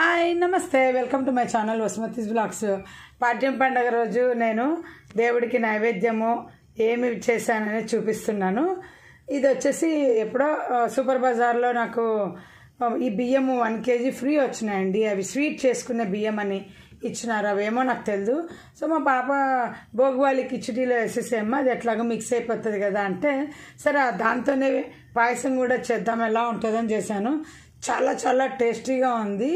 Hi నమస్తే. Welcome to my channel Vasumathi's blogs. పాడ్యం పండగ రోజు నేను దేవుడికి నైవేద్యము ఏమి చేశానని చూపిస్తున్నాను. ఇది వచ్చేసి ఎప్పుడో సూపర్ బజార్లో నాకు ఈ బియ్యము వన్ కేజీ ఫ్రీ వచ్చినాయండి. అవి స్వీట్ చేసుకునే బియ్యం అని ఇచ్చినారు. అవేమో నాకు తెలియదు సో మా పాప భోగవాలి కిచడీలో వేసేసేమ్మా అది ఎట్లాగో మిక్స్ అయిపోతుంది కదా అంటే సరే దాంతోనే పాయసం కూడా చేద్దాం ఎలా ఉంటుందని చేశాను. చాలా చాలా టేస్టీగా ఉంది.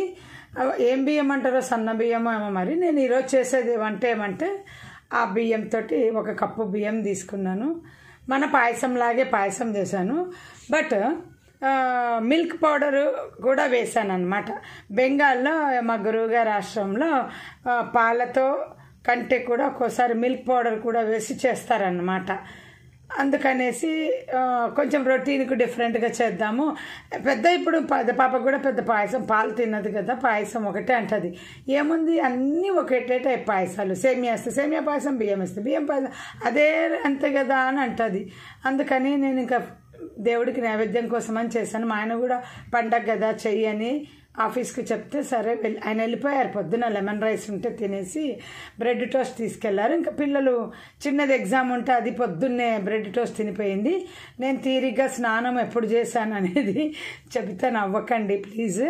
ఏం బియ్యం అంటారో సన్న బియ్యం ఏమో మరి. నేను ఈరోజు చేసేది వంట ఏమంటే ఆ బియ్యంతో ఒక కప్పు బియ్యం తీసుకున్నాను. మన పాయసంలాగే పాయసం చేశాను. బట్ మిల్క్ పౌడరు కూడా వేశాను అనమాట బెంగాల్లో మా గురువుగారి ఆశ్రమంలో పాలతో కంటే కూడా ఒక్కోసారి మిల్క్ పౌడర్ కూడా వేసి చేస్తారన్నమాట. అందుకనేసి కొంచెం రొటీన్కు డిఫరెంట్గా చేద్దాము. పెద్ద ఇప్పుడు పెద్ద పాప కూడా పెద్ద పాయసం పాలు తిన్నది కదా పాయసం ఒకటే అంటది. ఏముంది? అన్నీ ఒకటే టైప్ పాయసాలు. సేమియా వేస్తే సేమియా పాయసం బియ్యం వేస్తే బియ్యం పాయసం. అదే అంతే కదా అని అంటది. అందుకని నేను ఇంకా దేవుడికి నైవేద్యం కోసం అని చేశాను. మా ఆయన కూడా పండగ కదా చెయ్యి అని ఆఫీస్కి చెప్తే సరే వెళ్ళి ఆయన వెళ్ళిపోయారు. పొద్దున లెమన్ రైస్ ఉంటే తినేసి బ్రెడ్ టోస్ట్ తీసుకెళ్ళారు. ఇంకా పిల్లలు చిన్నది ఎగ్జామ్ ఉంటే అది పొద్దున్నే బ్రెడ్ టోస్ట్ తినిపోయింది. నేను తీరిగ్గా స్నానం ఎప్పుడు చేశాను అనేది చెబితే నవ్వకండి ప్లీజ్.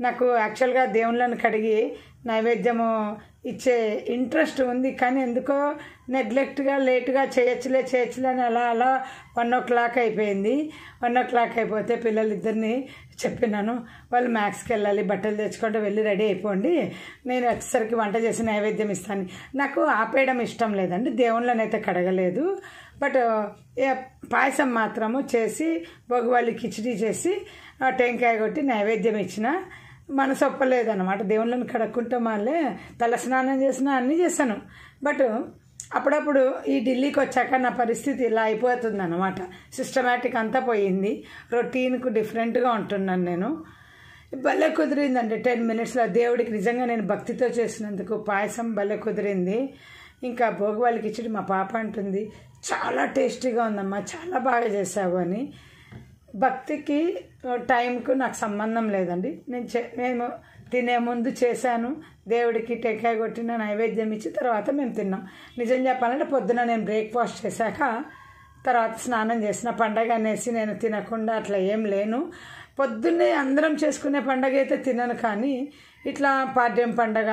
నాకు యాక్చువల్గా దేవుళ్ళని కడిగి నైవేద్యము ఇచ్చే ఇంట్రెస్ట్ ఉంది. కానీ ఎందుకో నెగ్లెక్ట్గా లేట్గా చేయొచ్చులే చేయొచ్చులే అని అలా అలా వన్ ఓ క్లాక్ అయిపోయింది. వన్ ఓ క్లాక్ అయిపోతే పిల్లలిద్దరిని చెప్పినాను వాళ్ళు మ్యాథ్స్కి వెళ్ళాలి బట్టలు తెచ్చుకుంటూ వెళ్ళి రెడీ అయిపోండి. నేను వచ్చేసరికి వంట చేసి నైవేద్యం ఇస్తాను. నాకు ఆపేయడం ఇష్టం లేదండి దేవుళ్ళనైతే కడగలేదు. బట్ పాయసం మాత్రము చేసి భోగి వాళ్ళు కిచడీ చేసి ఆ టెంకాయ కొట్టి నైవేద్యం ఇచ్చిన. మనసు ఒప్పలేదన్నమాట. దేవుళ్ళని కడుక్కుంటే మళ్ళీ తల స్నానం చేసినా అన్నీ చేశాను బట్ అప్పుడప్పుడు ఈ ఢిల్లీకి వచ్చాక నా పరిస్థితి ఇలా అయిపోతుంది అనమాట సిస్టమేటిక్ అంతా పోయింది. రొటీన్కు డిఫరెంట్గా ఉంటున్నాను నేను. భలే కుదిరిందండి. టెన్ మినిట్స్లో దేవుడికి నిజంగా నేను భక్తితో చేసినందుకు పాయసం భలే కుదిరింది. ఇంకా భోగవాళ్ళకి ఇచ్చి మా పాప అంటుంది చాలా టేస్టీగా ఉందమ్మా చాలా బాగా చేసావు అని. భక్తికి టైంకు నాకు సంబంధం లేదండి. నేను చే మేము తినే ముందు చేశాను. దేవుడికి టెక్కాయ కొట్టిన నైవేద్యం ఇచ్చి తర్వాత మేము తిన్నాం. నిజం చెప్పాలంటే పొద్దున నేను బ్రేక్ఫాస్ట్ చేశాక తర్వాత స్నానం చేసిన పండగ అనేసి నేను తినకుండా అట్లా ఏం లేను. పొద్దున్నే అందరం చేసుకునే పండగ అయితే తినను కానీ ఇట్లా పాడ్యం పండగ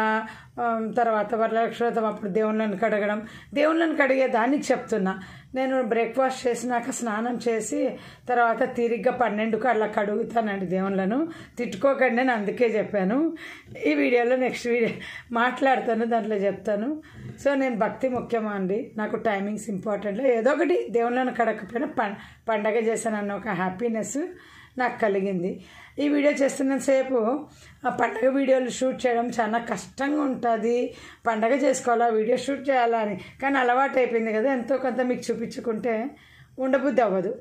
తర్వాత వరలక్ష్మతం అప్పుడు దేవుళ్ళని కడగడం దేవుళ్ళని కడిగే దానికి చెప్తున్నా. నేను బ్రేక్ఫాస్ట్ చేసినాక స్నానం చేసి తర్వాత తిరిగ్గా పన్నెండుకు అలా కడుగుతానండి దేవుళ్ళను. తిట్టుకోకండి నేను అందుకే చెప్పాను. ఈ వీడియోలో నెక్స్ట్ వీడియో మాట్లాడతాను దాంట్లో చెప్తాను. సో నేను భక్తి ముఖ్యమా అండి? నాకు టైమింగ్స్ ఇంపార్టెంట్ ఏదో ఒకటి దేవుళ్ళను కడకపోయినా పం పండగ చేశానన్న ఒక హ్యాపీనెస్. నాకు కలిగింది. ఈ వీడియో చేస్తున్నంతసేపు ఆ పండగ వీడియోలు షూట్ చేయడం చాలా కష్టంగా ఉంటుంది. పండగ చేసుకోవాలా వీడియో షూట్ చేయాలా అని. కానీ అలవాటు అయిపోయింది కదా ఎంతో కొంత మీకు చూపించుకుంటే ఉండబుద్ధి అవ్వదు.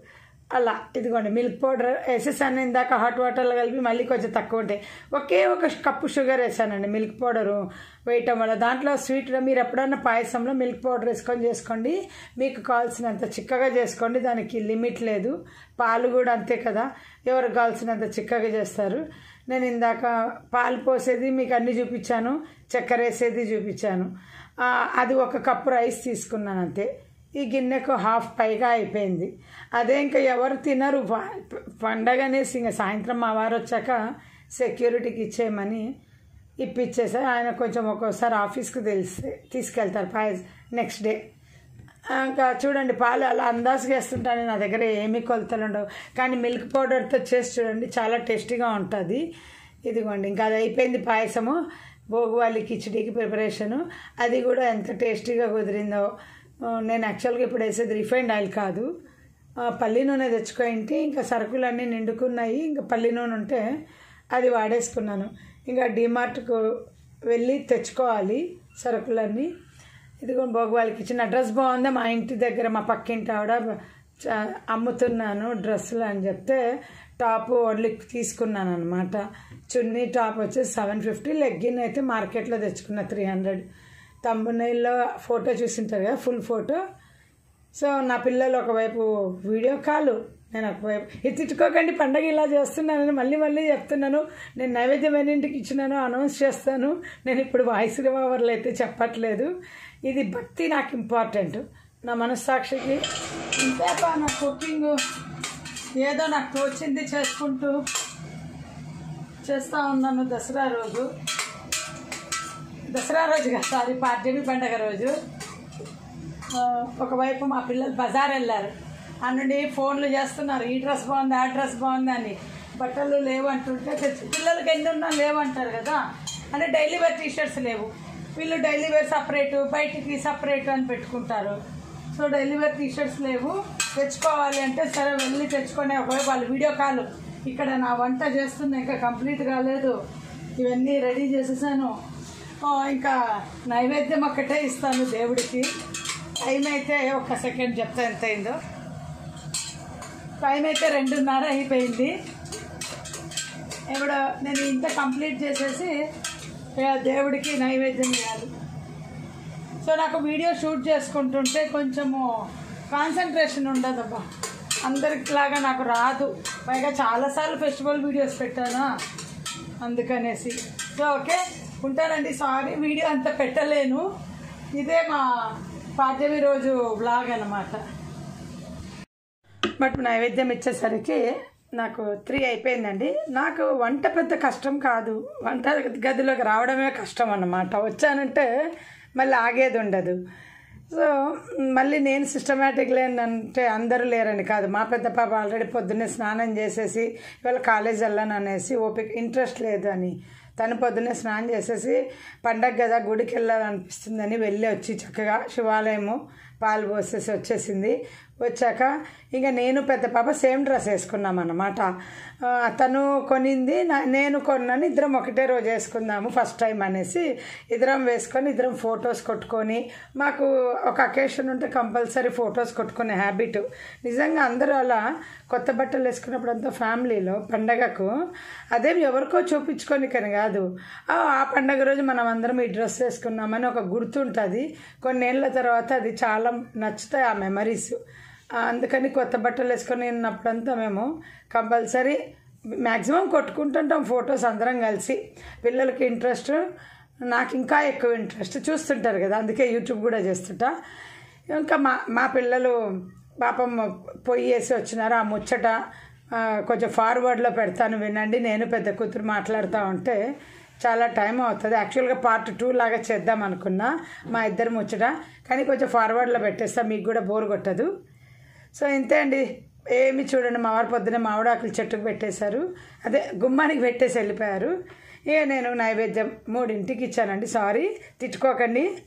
అలా. ఇదిగోండి మిల్క్ పౌడర్ వేసేసాను ఇందాక హాట్ వాటర్లో కలిపి మళ్ళీ కొంచెం తక్కువ ఉంటాయి ఒకే ఒక కప్పు షుగర్ వేసానండి మిల్క్ పౌడరు వేయటం వల్ల. దాంట్లో స్వీట్ మీరు ఎప్పుడన్నా పాయసంలో మిల్క్ పౌడర్ వేసుకొని చేసుకోండి. మీకు కావాల్సినంత చిక్కగా చేసుకోండి దానికి లిమిట్ లేదు. పాలు కూడా అంతే కదా ఎవరికి కావాల్సినంత చిక్కగా చేస్తారు. నేను ఇందాక పాలు పోసేది మీకు అన్నీ చూపించాను చక్కెర వేసేది చూపించాను. అది ఒక కప్పు రైస్ తీసుకున్నాను అంతే. ఈ గిన్నెకు హాఫ్ పైగా అయిపోయింది. అదే ఇంకా ఎవరు తినరు. పండగనేసి ఇంకా సాయంత్రం మా వారు వచ్చాక సెక్యూరిటీకి ఇచ్చేయమని ఇప్పించేసారు ఆయన కొంచెం ఒక్కోసారి ఆఫీస్కి తెలిసి తీసుకెళ్తారు పాయ నెక్స్ట్ డే. ఇంకా చూడండి పాలు అలా అందాజు చేస్తుంటాను నా దగ్గర ఏమీ కొలతలు ఉండవు. కానీ మిల్క్ పౌడర్తో చేసి చూడండి చాలా టేస్టీగా ఉంటుంది. ఇదిగోండి ఇంకా అది అయిపోయింది పాయసము. భోగువాలి కిచడీకి ప్రిపరేషను. అది కూడా ఎంత టేస్టీగా కుదిరిందో. నేను యాక్చువల్గా ఇప్పుడు వేసేది రిఫైండ్ ఆయిల్ కాదు. పల్లి నూనె తెచ్చుకోయింటి ఇంకా సరుకులన్నీ నిండుకున్నాయి. ఇంకా పల్లి నూనె ఉంటే అది వాడేసుకున్నాను. ఇంకా డిమార్ట్కు వెళ్ళి తెచ్చుకోవాలి సరుకులన్నీ. ఇదిగో భోగవాళ్ళకి ఇచ్చిన డ్రెస్ బాగుంది? మా ఇంటి దగ్గర మా పక్కింటి ఆవిడ అమ్ముతున్నాను డ్రెస్సులు అని చెప్తే టాప్ ఓన్లీ తీసుకున్నాను అనమాట చున్నీ టాప్ వచ్చేసి సెవెన్ ఫిఫ్టీ లెగ్గిన్ అయితే మార్కెట్లో తెచ్చుకున్న త్రీ హండ్రెడ్ తమ్మునైల్లో ఫోటో చూసింటారు కదా ఫుల్ ఫోటో. సో నా పిల్లలు ఒకవైపు వీడియో కాలు నేను ఒకవైపు ఇది తిట్టుకోకండి పండగ ఇలా చేస్తున్నానని మళ్ళీ మళ్ళీ చెప్తున్నాను. నేను నైవేద్యం ఎన్నింటికి ఇచ్చినానో అనౌన్స్ చేస్తాను. నేను ఇప్పుడు వాయిస్ రివావర్లు అయితే చెప్పట్లేదు. ఇది భక్తి నాకు ఇంపార్టెంట్ నా మనస్సాక్షికి ఇంతేపా నా కుకింగ్ ఏదో నాకు తోచింది చేసుకుంటూ చేస్తూ ఉన్నాను దసరా రోజు. దసరా రోజు కదా సారీ పాడ్యమి పండగ రోజు. ఒకవైపు మా పిల్లలు బజార్ వెళ్ళారు. ఆ ఫోన్లు చేస్తున్నారు ఈ డ్రెస్ బాగుంది ఆ డ్రెస్ బాగుంది అని. బట్టలు లేవంటుంటే పిల్లలకి ఎన్ని ఉన్నా లేవంటారు కదా. అంటే డైలీ వేర్ టీషర్ట్స్ లేవు. వీళ్ళు డైలీ వేర్ సపరేటు బయటికి సపరేట్ అని పెట్టుకుంటారు. సో డైలీ వేర్ టీషర్ట్స్ లేవు. తెచ్చుకోవాలి అంటే సరే వెళ్ళి తెచ్చుకొని ఒకవైపు వాళ్ళు వీడియో కాల్. ఇక్కడ నా వంట చేస్తుంది ఇంకా కంప్లీట్ కాలేదు. ఇవన్నీ రెడీ చేసేసాను. ఇంకా నైవేద్యం ఒక్కటే ఇస్తాను దేవుడికి. టైం అయితే ఒక సెకండ్ చెప్తా ఎంత అయిందో. టైం అయితే రెండున్నర అయిపోయింది. ఇప్పుడు నేను ఇంత కంప్లీట్ చేసేసి దేవుడికి నైవేద్యం చేయాలి సో నాకు వీడియో షూట్ చేసుకుంటుంటే కొంచెము కాన్సన్ట్రేషన్ ఉండదబ్బా. అందరిలాగా నాకు రాదు. పైగా చాలాసార్లు ఫెస్టివల్ వీడియోస్ పెట్టానా? అందుకనేసి. సో ఓకే ఉంటానండి సారీ వీడియో అంత పెట్టలేను. ఇదే మా పాఠ్యమి రోజు బ్లాగ్ అన్నమాట. బట్ నైవేద్యం ఇచ్చేసరికి నాకు త్రీ అయిపోయిందండి. నాకు వంట పెద్ద కష్టం కాదు. వంట గదిలోకి రావడమే కష్టం అన్నమాట. వచ్చానంటే మళ్ళీ ఆగేది ఉండదు. సో మళ్ళీ నేను సిస్టమేటిక్ లేనంటే అందరూ లేరని కాదు. మా పెద్ద పాప ఆల్రెడీ పొద్దున్నే స్నానం చేసేసి ఇవాళ కాలేజ్ వెళ్ళను అనేసి ఓపిక ఇంట్రెస్ట్ లేదు అని. తను పొద్దున్నే స్నానం చేసేసి పండగ కదా గుడికి వెళ్ళాలనిపిస్తుందని వెళ్ళి వచ్చి చక్కగా శివాలయము పాలు పోసేసి వచ్చేసింది. వచ్చాక ఇంకా నేను పెద్ద పాప సేమ్ డ్రెస్ వేసుకున్నామన్నమాట తను కొనింది నేను కొన్నాను ఇద్దరం ఒకటే రోజు వేసుకుందాము ఫస్ట్ టైం అనేసి ఇద్దరం వేసుకొని ఇద్దరం ఫొటోస్ కొట్టుకొని మాకు ఒక అకేషన్ ఉంటే కంపల్సరీ ఫొటోస్ కొట్టుకునే హ్యాబిట్. నిజంగా అందరూ అలా కొత్త బట్టలు వేసుకున్నప్పుడు అంతా ఫ్యామిలీలో పండగకు అదేం ఎవరికో చూపించుకొని కానీ కాదు. ఆ ఆ పండగ రోజు మనం అందరం ఈ డ్రెస్ వేసుకున్నామని ఒక గుర్తుంటుంది. కొన్నేళ్ళ తర్వాత అది చాలా నచ్చుతాయి ఆ మెమరీస్ అందుకని కొత్త బట్టలు వేసుకొని ఉన్నప్పుడంతా మేము కంపల్సరీ మ్యాక్సిమం కొట్టుకుంటుంటాం ఫొటోస్ అందరం కలిసి. పిల్లలకి ఇంట్రెస్ట్ నాకు ఇంకా ఎక్కువ ఇంట్రెస్ట్ చూస్తుంటారు కదా అందుకే యూట్యూబ్ కూడా చేస్తుంటా. ఇంకా మా మా పిల్లలు పాపం పొయ్యి వేసి వచ్చినారు ఆ ముచ్చట కొంచెం ఫార్వర్డ్లో పెడతాను వినండి నేను పెద్ద కూతురు మాట్లాడుతూ ఉంటే చాలా టైం అవుతుంది. యాక్చువల్గా పార్ట్ టూ లాగా చేద్దాం అనుకున్నా మా ఇద్దరు ముచ్చట. కానీ కొంచెం ఫార్వర్డ్లో పెట్టేస్తా మీకు కూడా బోర్ కొట్టదు. సో ఇంతే అండి. ఏమి చూడండి మా వారు పొద్దున మామిడాకులు చెట్టుకు పెట్టేశారు. అదే గుమ్మానికి పెట్టేసి వెళ్ళిపోయారు. ఇక నేను నైవేద్యం మూడింటికి ఇచ్చానండి. సారీ తిట్టుకోకండి.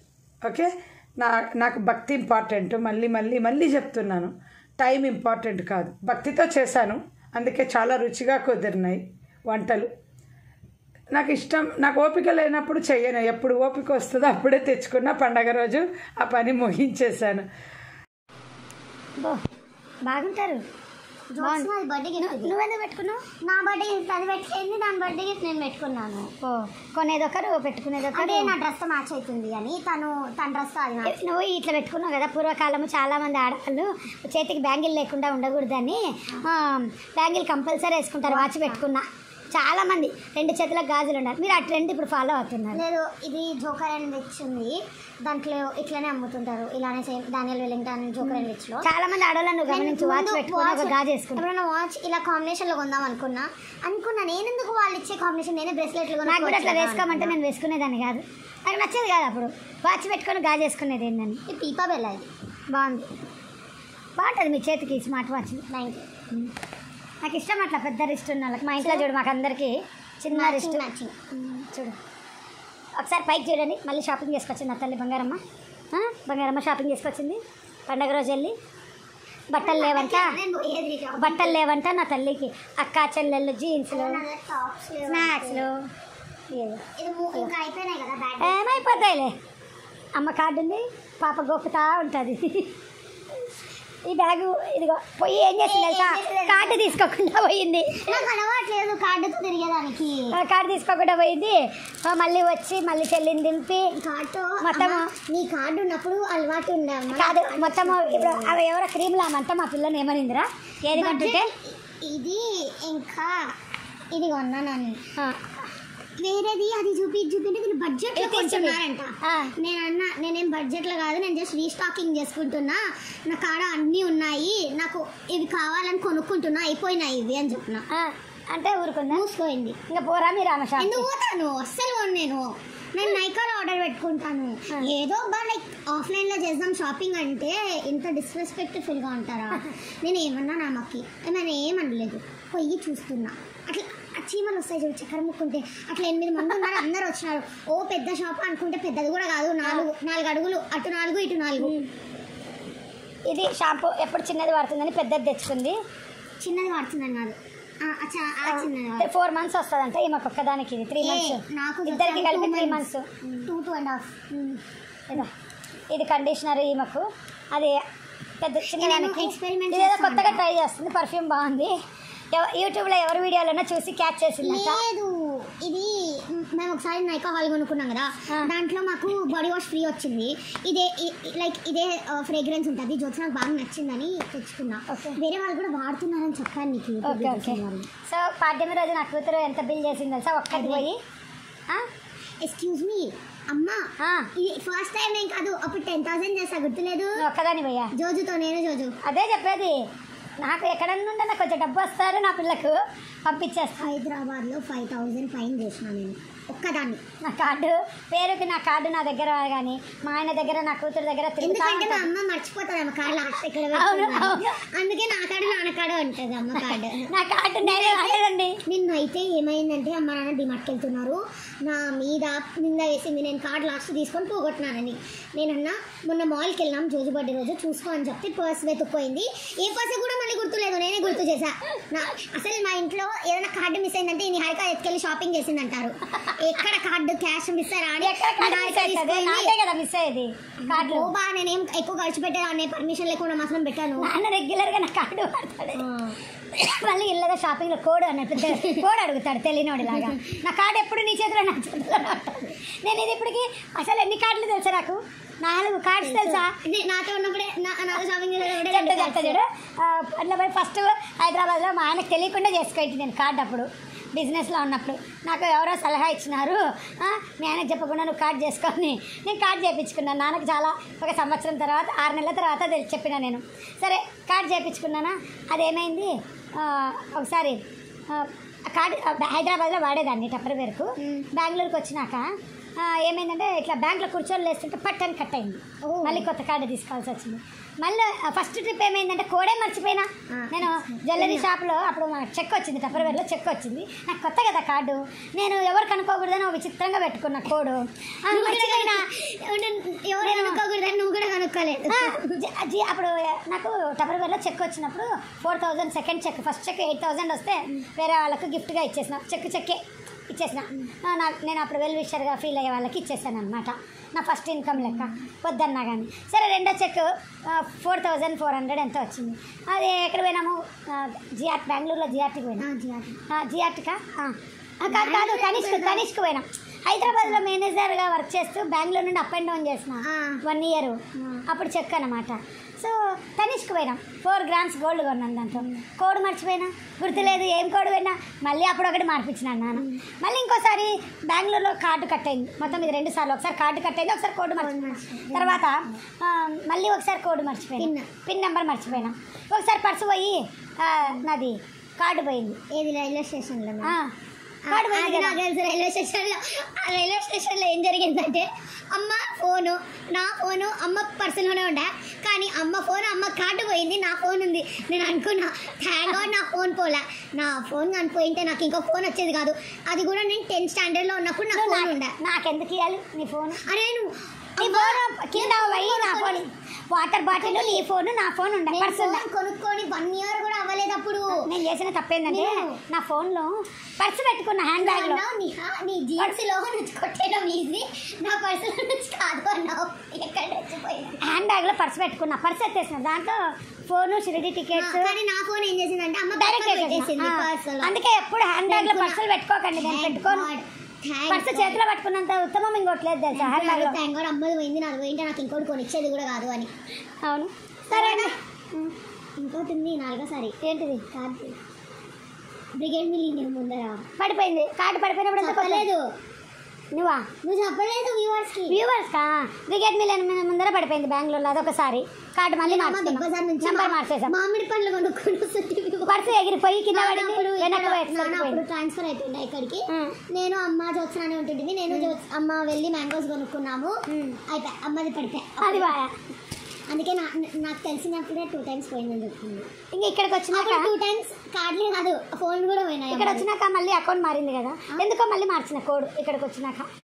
ఓకే నా నాకు భక్తి ఇంపార్టెంట్ మళ్ళీ మళ్ళీ మళ్ళీ చెప్తున్నాను. టైం ఇంపార్టెంట్ కాదు. భక్తితో చేశాను. అందుకే చాలా రుచిగా కుదిరినాయి వంటలు. నాకు ఇష్టం నాకు ఓపిక లేనప్పుడు చెయ్యను. ఎప్పుడు ఓపిక వస్తుందో అప్పుడే తెచ్చుకున్న పండగ రోజు ఆ పని ముగించేశాను. బో బాగుంటారు. జోక్స్ నాది బర్త్డే గిఫ్ట్ ఇది. నువ్వెందుకు పెట్టుకున్నావు? నా బర్త్డే గిఫ్ట్ అది పెట్టింది దాని బర్త్డే గిఫ్ట్ నేను పెట్టుకున్నాను. పెట్టుకునేదొకరు అంటే నా డ్రెస్ మ్యాచ్ అవుతుంది అని. తను తన డ్రెస్ అది. నువ్వు ఇట్లా పెట్టుకున్నావు కదా పూర్వకాలము చాలా మంది ఆడవాళ్ళు చేతికి బ్యాంగిల్ లేకుండా ఉండకూడదని. బ్యాంగిల్ కంపల్సరీ వేసుకుంటారు వాచ్ పెట్టుకున్నా. చాలా మంది రెండు చేతులకు గాజులు ఉండాలి మీరు ఆ ట్రెండ్ ఇప్పుడు ఫాలో అవుతున్నారు. లేదు ఇది జోకర్ అండ్ విచ్ ఉంది దాంట్లో ఇట్లానే అమ్ముతుంటారు. ఇలానే same Daniel Wellington joker and విచ్లో చాలా మంది ఆడవాళ్ళని గమనించి వాచ్ పెట్టుకుని ఒక గాజు వేసుకుంటారు. వాచ్ ఇలా కాంబినేషన్లో కొందాం అనుకున్నా. అనుకున్నా నేను ఎందుకు వాళ్ళు ఇచ్చే కాంబినేషన్ నేనే బ్రేస్లెట్లు నాకు కూడా అట్లా వేసుకోమంటే నేను వేసుకునేదాన్ని కాదు. నాకు నచ్చేది కాదు అప్పుడు. వాచ్ పెట్టుకొని గాజు వేసుకునేది ఏందని. ఈ పీపా బెల్ల ఇది. బాగుంది. బాగుంటుంది మీ చేతికి స్మార్ట్ వాచ్ థ్యాంక్ యూ నాకు ఇష్టం అట్లా పెద్ద రిస్ట్ ఉన్న వాళ్ళకి. మా ఇంట్లో చూడు మాకు అందరికి చిన్న రిస్ట్. మ్యాచింగ్ చూడు. ఒకసారి పైకి చూడండి మళ్ళీ షాపింగ్ చేసుకొచ్చింది నా తల్లి బంగారమ్మ? బంగారమ్మ షాపింగ్ చేసుకొచ్చింది. పండగ రోజు వెళ్ళి బట్టలు లేవంట. బట్టలు లేవంట నా తల్లికి. అక్క చెల్లెళ్ళు జీన్స్లు స్నాక్స్లు ఏమైపోతాయిలే? అమ్మ కార్డు ఉంది పాప గోపుతా ఉంటుంది. ఈ బ్యాగ్ ఇదిగో పోయి ఏం చేసింది కార్డు తీసుకోకుండా పోయింది. నాకు అలవాట్లేదు కార్డుతో తిరిగేదానికి. కార్డు తీసుకోకుండా పోయింది. మళ్ళీ వచ్చి మళ్ళీ చెల్లిని దింపి కార్డు మొత్తము- నీ కార్డు ఉన్నప్పుడు అలవాటు ఉండే అమ్మ కాదు మొత్తం ఇప్పుడు అవి ఎవరో క్రీమ్లు అమ్మంతా మా పిల్లని ఏమనిందిరా? ఏది కంటుంటే ఇది ఇంకా ఇది కొన్నాను ఆ, వేరేది అది చూపి చూపింటే మీరు బడ్జెట్లో. కొంటున్నారంట. నేను అన్న నేనేం బడ్జెట్లో కాదు నేను జస్ట్ రీస్టాకింగ్ చేసుకుంటున్నా. నా కాడ అన్నీ ఉన్నాయి నాకు ఇవి కావాలని కొనుక్కుంటున్నా అయిపోయినాయి ఇవి అని చెప్పిన. అంటే ఊరుకుందా మూసిపోయింది ఇంకా పోరా మీరు షాప్ ఎందుకు పోతాను? అస్సలు పోను నేను. నేను నైకాలో ఆర్డర్ పెట్టుకుంటాను. ఏదో బా లైక్ ఆఫ్లైన్లో చేద్దాం షాపింగ్ అంటే ఇంత డిస్రెస్పెక్ట్ఫుల్గా ఉంటారా? నేను ఏమన్నా నా మక్కి ఏమైనా ఏమనలేదు. పొయ్యి చూస్తున్నా. అట్లా చీమలు వస్తాయి చూడు చక్కెర ముక్కుంటే. అట్లా ఎనిమిది మంది ఉన్నారు అందరు వచ్చినారు. ఓ పెద్ద షాప్ అనుకుంటే పెద్దది కూడా కాదు నాలుగు నాలుగు అడుగులు అటు నాలుగు ఇటు నాలుగు. ఇది షాంపూ ఎప్పుడు చిన్నది పడుతుందని పెద్దది తెచ్చుకుంది. చిన్నది వాడుతున్నాను కాదు. ఫోర్ మంత్స్ వస్తుందంట ఈమెకు ఒక్కదానికి ఇది. Three months. నాకు ఇద్దరికి కలిపి three months. Two two and half ఇదో. ఇది కండిషనర్ ఈమెకు అది పెద్ద చిన్నదానికి. ఇదేదో కొత్తగా ట్రై చేస్తుంది పర్ఫ్యూమ్ బాగుంది. యూట్యూబ్లో ఎవరి వీడియోలోనో చూసి క్యాచ్ చేసిందంట. లేదు. ఇది మేము ఒకసారి నైకా హాల్ కొనుక్కున్నాం కదా. దాంట్లో మాకు బాడీ వాష్ ఫ్రీ వచ్చింది. ఇదే లైక్ ఇదే ఫ్రేగ్రెన్స్ ఉంటుంది. జ్యోతి నాకు బాగా నచ్చిందని తెచ్చుకున్నా. వేరే వాళ్ళు కూడా వాడుతున్నారని చెప్పాను నీకు ఓకే ఓకే. సో పాడ్యమి రోజు నా కూతురు ఎంత బిల్ చేసింది తెలుసా? ఒక్కటి పోయి? ఎక్స్క్యూజ్ మీ అమ్మా ఇది ఫస్ట్ టైం ఏం కాదు. అప్పుడు టెన్ థౌసండ్ చేస్తా గుర్తులేదు? ఒక్కదాని పోయా? జోజుతో నేను జోజు. అదే చెప్పేది. నాకు ఎక్కడ నుండి నాకు కొంచెం డబ్బు వస్తారు నా పిల్లకు పంపించేస్తాను హైదరాబాద్లో ఫైవ్ థౌజండ్ ఫైన్ చేసిన నేను. ఒక్కదాన్ని. నా కార్డు పేరుకి నా కార్డు నా దగ్గర కానీ మా ఆయన దగ్గర నా కూతురు దగ్గర ఎందుకంటే మా. అమ్మ మర్చిపోతుంది అమ్మ కార్డు లాస్ట్ ఇక్కడ. అందుకే నా కార్డు నాన్న కార్డు ఉంటుంది అమ్మ కార్డు. నా కార్డు నేనే వాడేదండి నిన్న అయితే ఏమైందంటే అమ్మ నాన్న డిమార్ట్కి వెళ్తున్నారు. నా మీద నింద వేసింది నేను కార్డ్ లాస్ట్ తీసుకొని పోగొట్టినానని. నేనన్నా మొన్న మాల్కి వెళ్ళాం జోజు బర్త్డే రోజు చూసుకో అని చెప్తే పర్స్ వెతుక్కోయింది ఏ పర్స్ కూడా మళ్ళీ గుర్తులేదు నేనే గుర్తు చేశా. నా అసలు మా ఇంట్లో ఏదైనా కార్డు మిస్ అయిందంటే ఈ హాయిగా ఎత్తుకెళ్ళి షాపింగ్ చేసింది అంటారు ఎక్కడ కార్డు క్యాష్ మిస్ కదా మిస్ అయ్యేది. కార్డు బా నేనేం ఎక్కువ ఖర్చు పెట్టాను పర్మిషన్ లేకుండా మాత్రం పెట్టాను. నాన్న రెగ్యులర్గా నా కార్డు మళ్ళీ ఇల్లగా షాపింగ్లో కోడ్ అన్నట్టు కోడ్ అడుగుతాడు తెలియనోడి లాగా. నా కార్డు ఎప్పుడు నీ చేతిలో నా చేతిలో నేను ఇది ఇప్పటికి అసలు ఎన్ని కార్డులు తెలుసా నాకు? నాలుగు కార్డ్స్ తెలుసా. నాతో ఉన్నప్పుడే నా నాతో షాపింగ్ చెప్తా చెప్తా చూడు అట్లా పోయి ఫస్ట్ హైదరాబాద్లో మా ఆయనకు తెలియకుండా చేసుకోవచ్చు నేను కార్డు అప్పుడు. బిజినెస్లో ఉన్నప్పుడు నాకు ఎవరో సలహా ఇచ్చినారు. మీ ఆయనకు చెప్పకుండా నువ్వు కార్డు చేసుకొని నేను కార్డు చేయించుకున్నాను నాన్నకు చాలా ఒక సంవత్సరం తర్వాత ఆరు నెలల తర్వాత తెలిసి చెప్పిన నేను. సరే కార్డు చేయించుకున్నానా అదేమైంది? ఒకసారి కార్డు హైదరాబాద్లో వాడేదాన్ని టప్పర్ వరకు. బెంగళూరుకి వచ్చినాక ఏమైందంటే ఇట్లా బ్యాంక్లో కూర్చొని లేస్తుంటే పట్టని కట్ అయింది. మళ్ళీ కొత్త కార్డు తీసుకోవాల్సి వచ్చింది. మళ్ళీ ఫస్ట్ ట్రిప్ ఏమైందంటే కోడే మర్చిపోయినా. నేను జ్యువెలరీ షాప్లో అప్పుడు చెక్ వచ్చింది టప్పర్వేర్లో చెక్ వచ్చింది. నాకు కొత్త కదా కార్డు. నేను ఎవరు కనుక్కోకూడదని ఒక విచిత్రంగా పెట్టుకున్న కోడు. నువ్వు కూడా మర్చిపోయినా. కనుక్కో- ఎవరు కనుక్కోకూడదని నువ్వు కూడా కనుక్కోలేదు. అప్పుడు నాకు టపర్వేర్లో చెక్ వచ్చినప్పుడు four thousand second cheque first cheque eight thousand వస్తే వేరే వాళ్ళకు గిఫ్ట్గా ఇచ్చేసిన. చెక్ చెక్కే ఇచ్చేసిన. నాకు నేను అప్పుడు వెల్ విషర్గా ఫీల్ అయ్యే వాళ్ళకి ఇచ్చేసాను అనమాట నా ఫస్ట్ ఇన్కమ్ లెక్క. వద్దన్నా కానీ సరే రెండో cheque four thousand four hundred ఎంత వచ్చింది. అది ఎక్కడ పోయినాము? జిఆర్ బెంగళూరులో జిఆర్టీకి పోయినా. జిఆర్టీకా కాదు కాదు తనిష్క్ తనిష్క్ పోయినాం. హైదరాబాద్లో మేనేజర్గా వర్క్ చేస్తూ బెంగళూరు నుండి అప్ అండ్ డౌన్ చేసిన. వన్ ఇయర్ అప్పుడు చెక్ అనమాట సో తనిష్క్ పోయినాం. ఫోర్ గ్రామ్స్ గోల్డ్ కొన్నాను దాంట్లో కోడ్ మర్చిపోయినా. గుర్తులేదు ఏం కోడ్ పోయినా మళ్ళీ అప్పుడు ఒకటి మార్పించినాను నాన్న మళ్ళీ ఇంకోసారి బెంగళూరులో కార్డు కట్ అయింది. మొత్తం ఇది రెండు సార్లు. ఒకసారి కార్డు కట్ అయింది ఒకసారి కోడ్ మర్చిపోయినా. తర్వాత మళ్ళీ ఒకసారి కోడ్ మర్చిపోయినా. పిన్. నెంబర్ మర్చిపోయినా. ఒకసారి పర్సు పోయి నాది కార్డు పోయింది. ఏది రైల్వే స్టేషన్లో అది. నాకు తెలుసు రైల్వే స్టేషన్లో ఆ రైల్వే స్టేషన్లో ఏం జరిగిందంటే అమ్మ ఫోను నా ఫోను అమ్మ పర్సులోనే ఉండే కానీ అమ్మ ఫోన్ అమ్మ కార్డు పోయింది నా ఫోన్ ఉంది. నేను అనుకున్నా థ్యాంక్ గాడ్ నా ఫోన్ పోలే. నా ఫోన్ కానీ పోయింటే నాకు ఇంకో ఫోన్ వచ్చేది కాదు. అది కూడా నేను టెన్త్ స్టాండర్డ్లో ఉన్నప్పుడు నా ఫోన్ నాకు- ఉండే. నాకెందుకు ఇవ్వాలి నీ ఫోన్? అరే నువ్వు నీ ఫోన్ కింద పోయి నా ఫోన్. వాటర్ బాటిల్ నీ ఫోన్ నా ఫోన్ ఉండే కొనుక్కొని వన్ ఇయర్ కూడా అవ్వలేదు అప్పుడు నేను చేసిన తప్పేందంటే నా ఫోన్లో పర్సు పెట్టుకున్న హ్యాండ్ బ్యాగ్లో నీ జీన్స్లో నుంచి కొట్టేయడం ఈజీ నా పర్సులో నుంచి కాదు అన్నావు. ఎక్కడ హ్యాండ్ బ్యాగ్లో పర్సు పెట్టుకున్న. పర్సు ఎత్తేసిన. దాంట్లో ఫోన్ షిరిడి టికెట్స్. కానీ నా ఫోన్ ఏం చేసిందంటే అమ్మ డైరెక్ట్. అందుకే ఎప్పుడు హ్యాండ్ బ్యాగ్లో పర్సులు పెట్టుకోకండి. నేను పెట్టుకోను. God. చేతిలో పట్టుకున్నంత ఉత్తమం ఇంకోట్లేదు తెలుసా? హ్యాండ్ బ్యాగ్ అమ్మది పోయింది నాది పోయింటే నాకు ఇంకోటి కొనిచ్చేది కూడా కాదు అని. అవును. సరే. అండి ఇంకోటి ఉంది నాలుగోసారి. ఏంటిది? కార్డు. బ్రిగేడ్ మిలియన్ ముందర. పడిపోయింది. కార్డు పడిపోయినప్పుడు ఎంత నువ్వా? నువ్వు చెప్పలేదు వ్యూవర్స్కి వ్యూవర్స్ కా క్రికెట్ మిలియన్ ముందర పడిపోయింది బెంగళూరులో. అదొకసారి. కార్డు మళ్ళీ నెంబర్ మార్చేసాం మామిడి పండ్లు కొనుక్కొని పర్సు ఎగిరిపోయి కింద పడింది. అప్పుడు ట్రాన్స్ఫర్ అయిపోయింది ఇక్కడికి. నేను అమ్మ జ్యోత్సనానే ఉంటుంటివి. నేను అమ్మ వెళ్ళి మ్యాంగోస్ కొనుక్కున్నాము. అయిపోయి అమ్మది పడిపోయి అది బాగా అందుకే నా నాకు తెలిసినప్పుడే టూ టైమ్స్ పోయిందని చెప్తుంది. ఇంకా ఇక్కడికి వచ్చినాక టూ టైమ్స్ కార్డులే కాదు ఫోన్ కూడా పోయినాయి ఇక్కడ. వచ్చినాక మళ్ళీ అకౌంట్ మారింది కదా. ఎందుకో మళ్ళీ మార్చిన కోడ్ ఇక్కడికి వచ్చినాక?